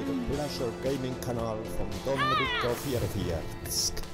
to the Pleasure Gaming canal from Don Rico Vierviersk.